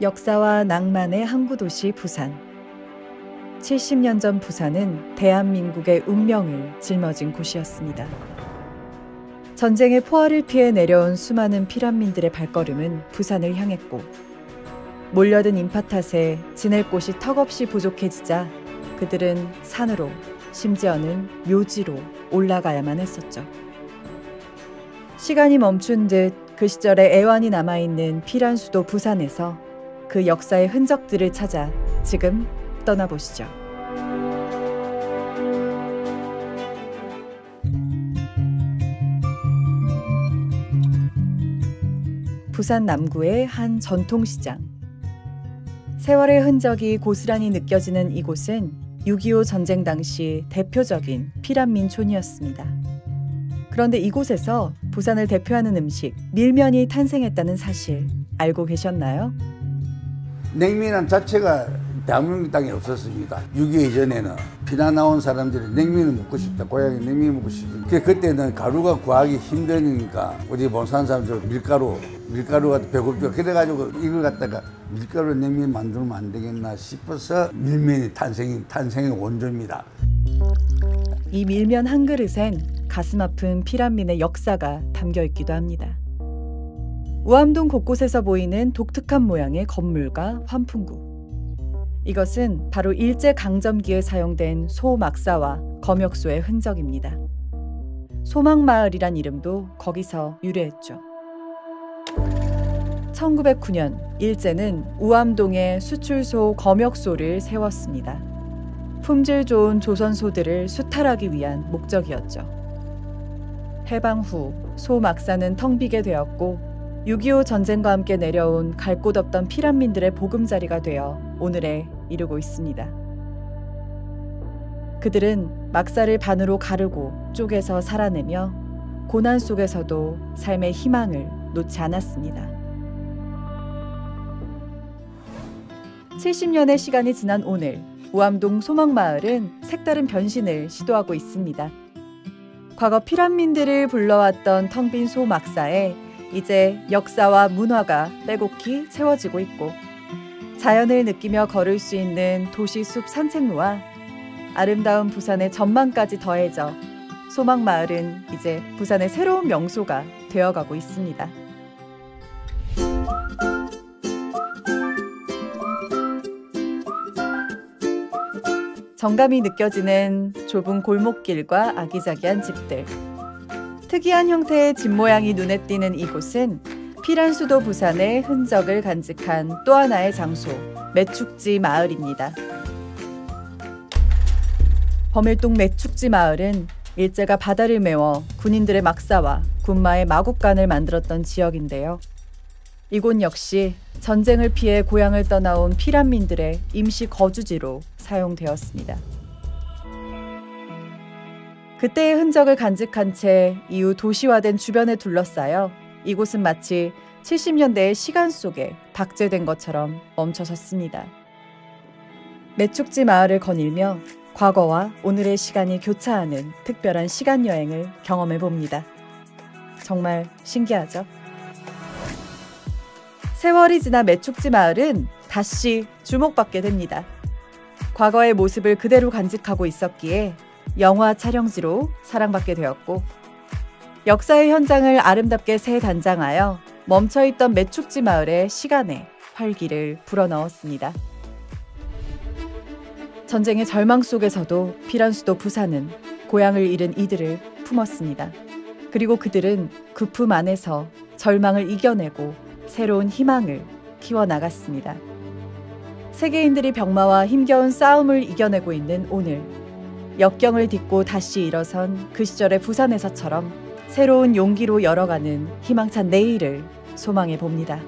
역사와 낭만의 항구 도시 부산. 70년 전 부산은 대한민국의 운명을 짊어진 곳이었습니다. 전쟁의 포화를 피해 내려온 수많은 피란민들의 발걸음은 부산을 향했고 몰려든 인파 탓에 지낼 곳이 턱없이 부족해지자 그들은 산으로 심지어는 묘지로 올라가야만 했었죠. 시간이 멈춘 듯 그 시절에 애환이 남아있는 피란 수도 부산에서 그 역사의 흔적들을 찾아 지금 떠나보시죠. 부산 남구의 한 전통시장. 세월의 흔적이 고스란히 느껴지는 이곳은 6.25 전쟁 당시 대표적인 피란민촌이었습니다. 그런데 이곳에서 부산을 대표하는 음식 밀면이 탄생했다는 사실 알고 계셨나요? 냉면은 자체가 대한민국 땅에 없었습니다. 6.25 이전에는 피난 나온 사람들이 냉면을 먹고 싶다. 고향에 냉면 먹고 싶다. 그때는 가루가 구하기 힘드니까 우리 본산 사람들 밀가루, 밀가루가 배고프죠. 그래가지고 이걸 갖다가 밀가루 냉면 만들면 안 되겠나 싶어서 밀면이 탄생이, 탄생의 원조입니다. 이 밀면 한 그릇엔 가슴 아픈 피란민의 역사가 담겨 있기도 합니다. 우암동 곳곳에서 보이는 독특한 모양의 건물과 환풍구. 이것은 바로 일제 강점기에 사용된 소막사와 검역소의 흔적입니다. 소막마을이란 이름도 거기서 유래했죠. 1909년 일제는 우암동에 수출소 검역소를 세웠습니다. 품질 좋은 조선 소들을 수탈하기 위한 목적이었죠. 해방 후 소막사는 텅 비게 되었고 6.25 전쟁과 함께 내려온 갈 곳 없던 피란민들의 보금자리가 되어 오늘에 이르고 있습니다. 그들은 막사를 반으로 가르고 쪼개서 살아내며 고난 속에서도 삶의 희망을 놓지 않았습니다. 70년의 시간이 지난 오늘 우암동 소망마을은 색다른 변신을 시도하고 있습니다. 과거 피란민들을 불러왔던 텅 빈 소막사에 이제 역사와 문화가 빼곡히 채워지고 있고 자연을 느끼며 걸을 수 있는 도시 숲 산책로와 아름다운 부산의 전망까지 더해져 소망마을은 이제 부산의 새로운 명소가 되어가고 있습니다. 정감이 느껴지는 좁은 골목길과 아기자기한 집들. 특이한 형태의 집 모양이 눈에 띄는 이곳은 피란 수도 부산의 흔적을 간직한 또 하나의 장소, 매축지 마을입니다. 범일동 매축지 마을은 일제가 바다를 메워 군인들의 막사와 군마의 마국간을 만들었던 지역인데요. 이곳 역시 전쟁을 피해 고향을 떠나온 피란민들의 임시 거주지로 사용되었습니다. 그때의 흔적을 간직한 채 이후 도시화된 주변에 둘러싸여 이곳은 마치 70년대의 시간 속에 박제된 것처럼 멈춰섰습니다. 매축지 마을을 거닐며 과거와 오늘의 시간이 교차하는 특별한 시간 여행을 경험해 봅니다. 정말 신기하죠? 세월이 지나 매축지 마을은 다시 주목받게 됩니다. 과거의 모습을 그대로 간직하고 있었기에 영화 촬영지로 사랑받게 되었고 역사의 현장을 아름답게 새 단장하여 멈춰있던 매축지 마을의 시간에 활기를 불어넣었습니다. 전쟁의 절망 속에서도 피란 수도 부산은 고향을 잃은 이들을 품었습니다. 그리고 그들은 그 품 안에서 절망을 이겨내고 새로운 희망을 키워나갔습니다. 세계인들이 병마와 힘겨운 싸움을 이겨내고 있는 오늘 역경을 딛고 다시 일어선 그 시절의 부산에서처럼 새로운 용기로 열어가는 희망찬 내일을 소망해 봅니다.